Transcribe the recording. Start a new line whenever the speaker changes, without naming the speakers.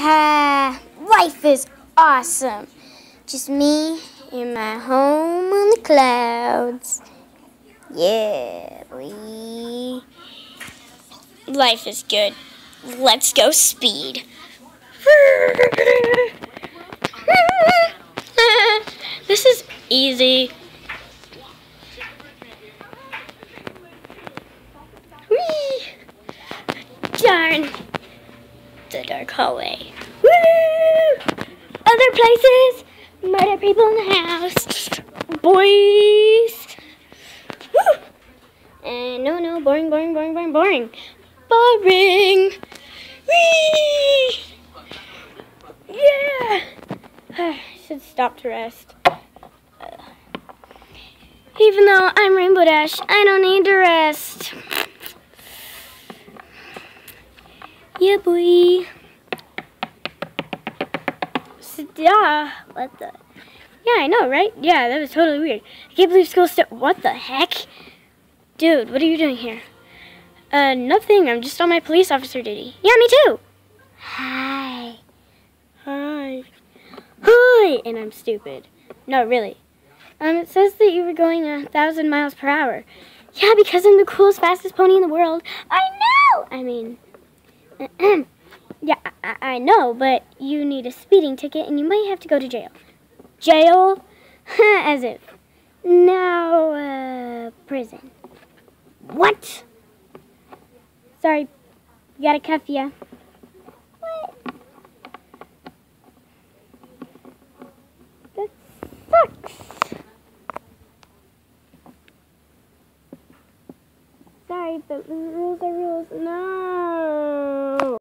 Ah, life is awesome. Just me in my home on the clouds. Yeah, boy. Life is good. Let's go speed. this is easy. Whee! Darn. The dark hallway. Woo! Other places. Murder people in the house. Boys. Woo! And no, no, boring, boring, boring, boring, boring. Boring. Whee! Yeah. I should stop to rest. Even though I'm Rainbow Dash, I don't need to rest. Yeah, boy. Yeah, what the? Yeah, I know, right? Yeah, that was totally weird. I can't believe school still. What the heck? Dude, what are you doing here? Uh, nothing. I'm just on my police officer duty. Yeah, me too. Hi. Hi. Hi. And I'm stupid. No, really. Um, it says that you were going a thousand miles per hour. Yeah, because I'm the coolest, fastest pony in the world. I know. I mean, yeah, I, I know, but you need a speeding ticket, and you might have to go to jail. Jail? As if. No, uh, prison. What? Sorry, you gotta cuff ya. right. The rules are rules. No.